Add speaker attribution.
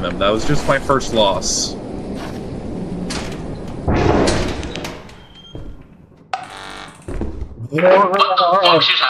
Speaker 1: beaten them. That was just my first loss.
Speaker 2: Oh, box you?